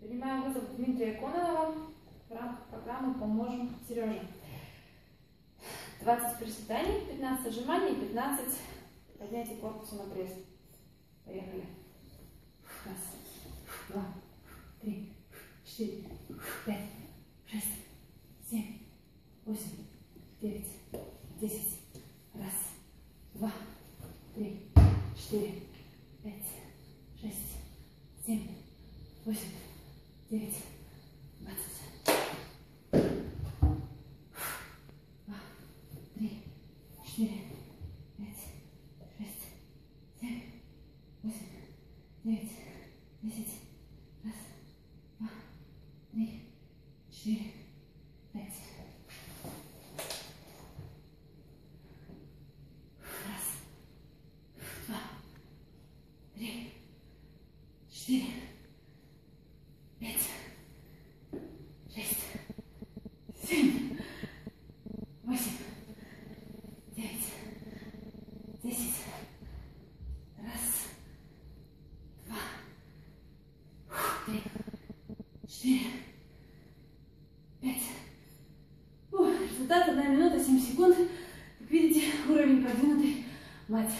Принимаем вызов Дмитрия Кононова в рамках программы «Поможем Сереже». 20 приседаний, 15 отжиманий, 15 поднятий корпуса на пресс. Поехали. Раз, два, три, четыре, пять, шесть, семь, восемь, девять, десять. Раз, два, три, четыре, пять, шесть, семь, восемь, девять, двадцать. Два, три, четыре, пять, шесть, семь, восемь, девять, десять. Раз, два, три, четыре, пять. Раз, два, три, четыре, пять, шесть, семь, восемь, девять, десять. Раз, два, три, четыре, пять. Фух, результат 1 минута 7 секунд. Как видите, уровень продвинутый. Мать.